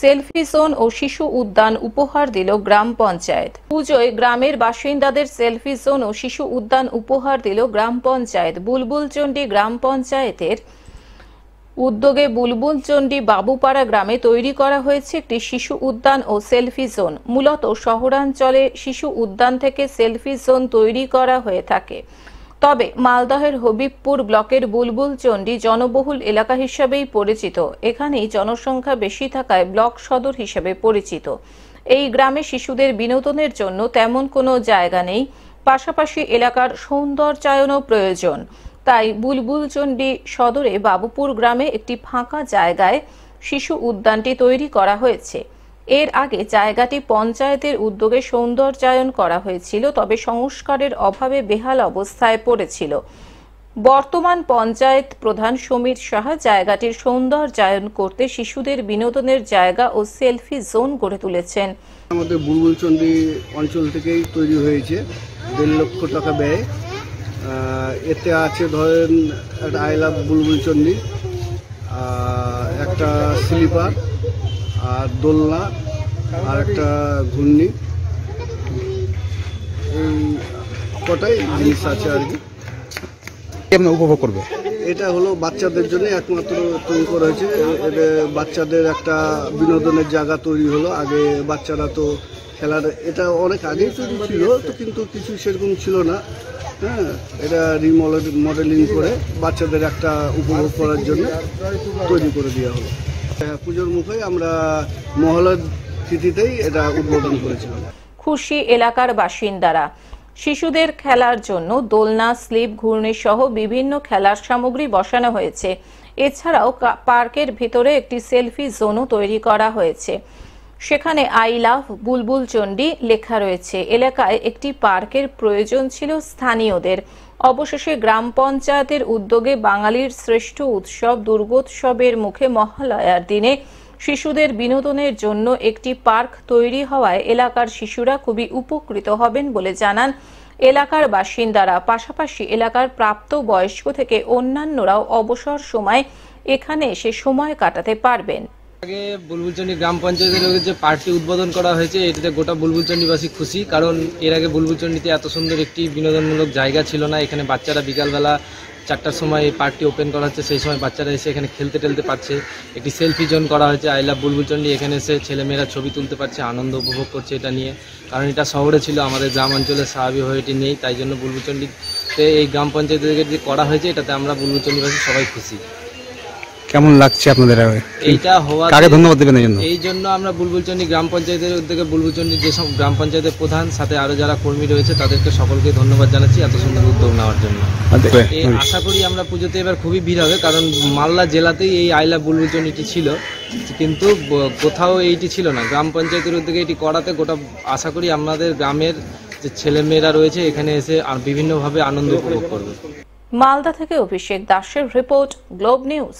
Selfie zone ও শিশু উদ্যান উপহার দিল গ্রাম পঞ্চায়েত। পুজোয় গ্রামের বাসিন্দাদের সেলফি জোন ও শিশু উদ্যান উপহার দিল গ্রাম পঞ্চায়েত। বুলবুলচন্ডী গ্রাম পঞ্চায়েতের উদ্যোগে বুলবুলচন্ডী বাবুপাড়া গ্রামে তৈরি করা হয়েছে একটি শিশু উদ্যান ও সেলফি জোন। মূলত শহরাঞ্চলে শিশু উদ্যান থেকে সেলফি জোন তৈরি করা হয়ে থাকে। তবে মালদহের হবিবপুর ব্লকের বুলবুলচন্ডী জনবহুল এলাকা হিসাবেই পরিচিত। এখানেই জনসংখ্যা বেশি থাকায় ব্লক সদর হিসেবে পরিচিত। এই গ্রামে শিশুদের বিনোদনের জন্য তেমন কোনো জায়গা নেই। পাশাপাশি এলাকার সৌন্দর্যায়নও প্রয়োজন। তাই বুলবুলচন্ডী সদরে বাবুপুর গ্রামে একটি ফাঁকা জায়গায় শিশু উদ্যানটি তৈরি করা হয়েছে। এর আগে জায়গাটি পঞ্চায়েতের উদ্যোগে সৌন্দর্যায়ন করা হয়েছিল, তবে সংস্কারের অভাবে বেহাল অবস্থায় পড়েছিল। বর্তমান পঞ্চায়েত প্রধান সমীর সাহা জায়গাটির সৌন্দর্যায়ন করতে শিশুদের বিনোদনের জায়গা ও সেলফি জোন গড়ে তুলেছেন। আমাদের বুলবুলচন্ডী অঞ্চল থেকেই তৈরি হয়েছে, দেড় লক্ষ টাকা ব্যয়। এতে আছে ধরেন একটা আই লাভ বুলবুলচন্ডী একটা স্লিপার আর দোলনা আর একটা ঘূর্ণি। এই কটাই জিনিস আছে আর কি। কেমন উপভোগ করবে? এটা হলো বাচ্চাদের জন্য একমাত্র তৈরি করা হয়েছে। এতে বাচ্চাদের একটা বিনোদনের জায়গা তৈরি হলো। আগে বাচ্চারা তো খেলার এটা অনেক আগেই তৈরি ছিল তো কিন্তু কিছু সেরকম ছিল না। হ্যাঁ এটা রিমডেল মডেলিং করে বাচ্চাদের একটা উপভোগ করার জন্য তৈরি করে দেওয়া হলো। পুজোর মুখে আমরা মহলার এটা উদ্বোধন করেছিলাম। খুশি এলাকার বাসিন্দারা, শিশুদের খেলার জন্য দোলনা, স্লিপ, ঘূর্ণি সহ বিভিন্ন খেলার সামগ্রী বসানো হয়েছে। এছাড়াও পার্কের ভিতরে একটি সেলফি জোনও তৈরি করা হয়েছে। সেখানে আই লাভ বুলবুল চণ্ডী লেখা রয়েছে। এলাকায় একটি পার্কের প্রয়োজন ছিল স্থানীয়দের। অবশেষে গ্রাম পঞ্চায়েতের উদ্যোগে বাঙালির শ্রেষ্ঠ উৎসব দুর্গোৎসবের মুখে মহালয়ার দিনে শিশুদের বিনোদনের জন্য একটি পার্ক তৈরি হওয়ায় এলাকার শিশুরা খুবই উপকৃত হবেন বলে জানান এলাকার বাসিন্দারা। পাশাপাশি এলাকার প্রাপ্ত বয়স্ক থেকে অন্যান্যরাও অবসর সময় এখানে এসে সময় কাটাতে পারবেন। আগে বুলবুলচন্ডী গ্রাম পঞ্চায়েতের যে পার্কটি উদ্বোধন করা হয়েছে, এটাতে গোটা বুলবুলচন্ডীবাসী খুশি। কারণ এর আগে বুলবুলচন্ডীতে এত সুন্দর একটি বিনোদনমূলক জায়গা ছিল না। এখানে বাচ্চারা বিকালবেলা চারটার সময় এই পার্কটি ওপেন করা হচ্ছে, সেই সময় বাচ্চারা এসে এখানে খেলতে টেলতে পারছে। একটি সেলফি জোন করা হয়েছে, আই লাভ বুলবুলচন্ডী এখানে এসে ছেলেমেয়েরা ছবি তুলতে পারছে, আনন্দ উপভোগ করছে এটা নিয়ে। কারণ এটা শহরে ছিল, আমাদের গ্রাম অঞ্চলে স্বাভাবিক হয়ে এটি নেই, তাই জন্য বুলবুলচন্ডীতে এই গ্রাম পঞ্চায়েত যে করা হয়েছে, এটাতে আমরা বুলবুলচন্ডীবাসী সবাই খুশি। কেমন লাগছে আপনাদের? এইটা হওয়া কাকে ধন্যবাদ দেবেন এই জন্য? এই জন্য আমরা বুলবুলচন্ডী গ্রাম পঞ্চায়েতের উদ্যোগে বুলবুলচন্ডী যেসব গ্রাম পঞ্চায়েতের প্রধান সাথে আরও যারা কর্মী রয়েছে তাদেরকে সকলকে ধন্যবাদ জানাচ্ছি এত সুন্দর উদ্যোগ নেওয়ার জন্য। আশা করি আমরা পুজোতে এবার খুবই ভিড় হবে কারণ মালদা জেলাতেই এই আইলা বুলবুলচন্ডীটি ছিল। কিন্তু কোথাও এইটি ছিল না। গ্রাম পঞ্চায়েতের উদ্যোগে এটি করাতে গোটা আশা করি আমাদের গ্রামের যে ছেলেমেয়েরা রয়েছে এখানে এসে আর বিভিন্নভাবে আনন্দ উপভোগ করবে। মালদা থেকে অভিষেক দাসের রিপোর্ট গ্লোব নিউজ।